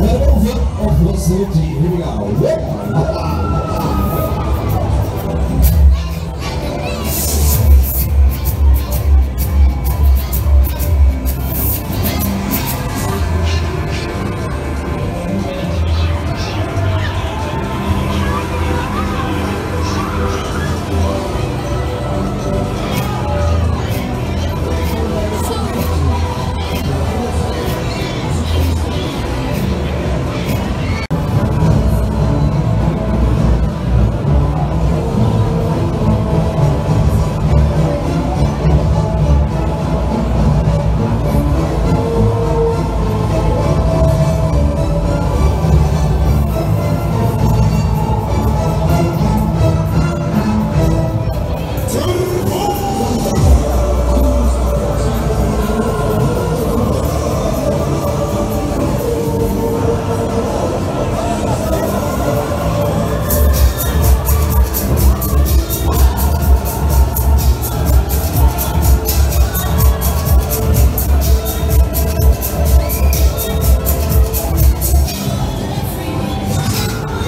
Renovando a força de Rural. Legal, legal.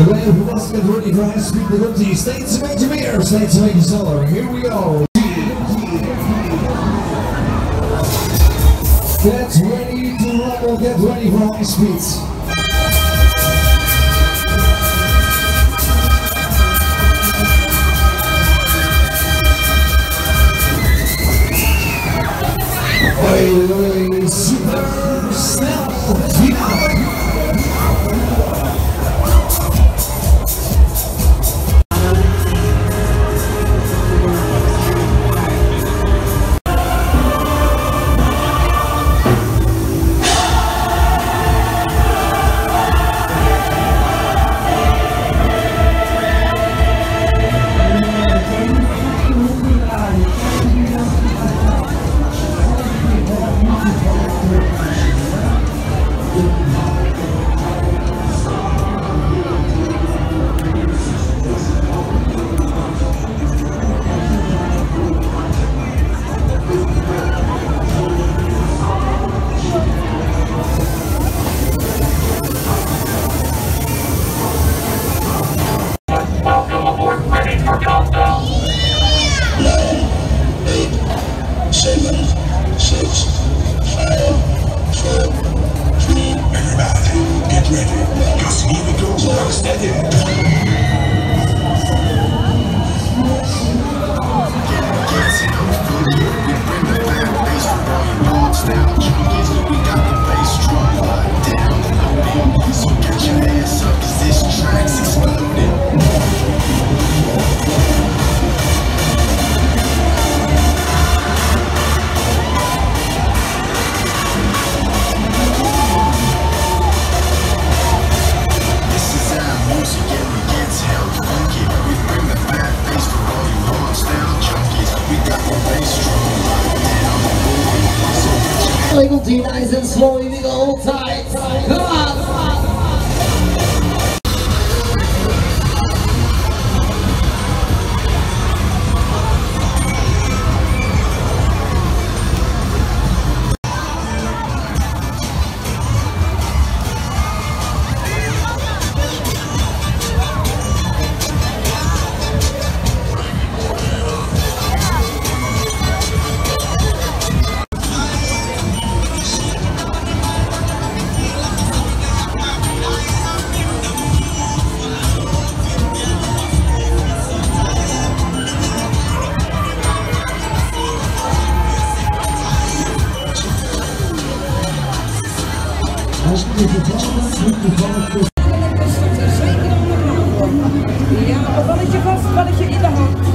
Ready for us get ready for high speed delivery. States of Engineer, States of Engineer. Here we go. Get ready to rumble, get ready for high speeds. T nice and slowly, we Ja, een balletje vast, balletje in de hand.